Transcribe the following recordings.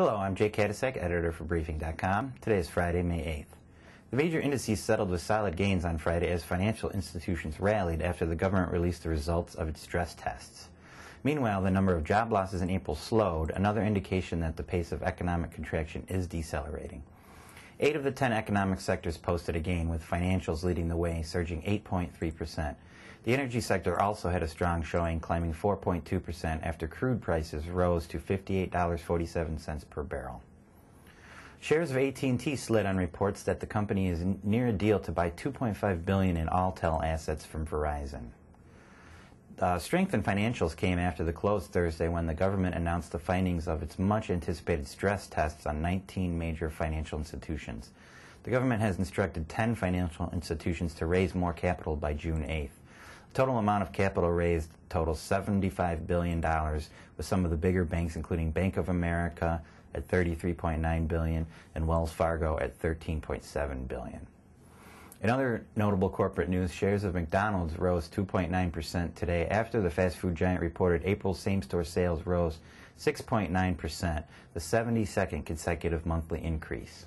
Hello, I'm Jake Katasek, editor for Briefing.com. Today is Friday, May 8th. The major indices settled with solid gains on Friday as financial institutions rallied after the government released the results of its stress tests. Meanwhile, the number of job losses in April slowed, another indication that the pace of economic contraction is decelerating. Eight of the ten economic sectors posted a gain, with financials leading the way, surging 8.3%. The energy sector also had a strong showing, climbing 4.2% after crude prices rose to $58.47 per barrel. Shares of AT&T slid on reports that the company is near a deal to buy 2.5 billion in Alltel assets from Verizon. Uh, strength in financials came after the close Thursday when the government announced the findings of its much anticipated stress tests on 19 major financial institutions. The government has instructed 10 financial institutions to raise more capital by June 8th. The total amount of capital raised totals $75 billion, with some of the bigger banks, including Bank of America at 33.9 billion and Wells Fargo at $13.7 billion. In other notable corporate news, shares of McDonald's rose 2.9% today after the fast food giant reported April same-store sales rose 6.9%, the 72nd consecutive monthly increase.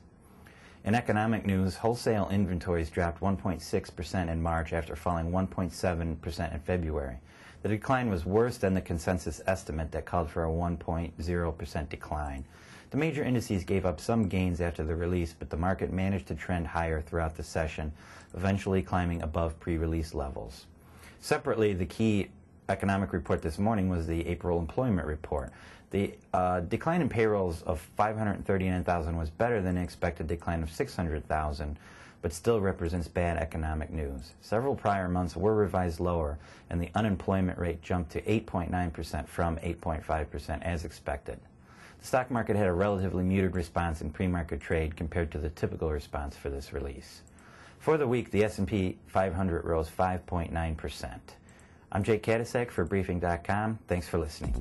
In economic news, wholesale inventories dropped 1.6% in March after falling 1.7% in February. The decline was worse than the consensus estimate that called for a 1.0% decline. The major indices gave up some gains after the release, but the market managed to trend higher throughout the session, eventually climbing above pre-release levels. Separately, the key economic report this morning was the April employment report. The uh, decline in payrolls of 539,000 was better than the expected decline of 600,000, but still represents bad economic news. Several prior months were revised lower, and the unemployment rate jumped to 8.9% from 8.5% as expected. The stock market had a relatively muted response in pre-market trade compared to the typical response for this release. For the week, the S&P 500 rose 5.9%. I'm Jake Katasek for Briefing.com. Thanks for listening.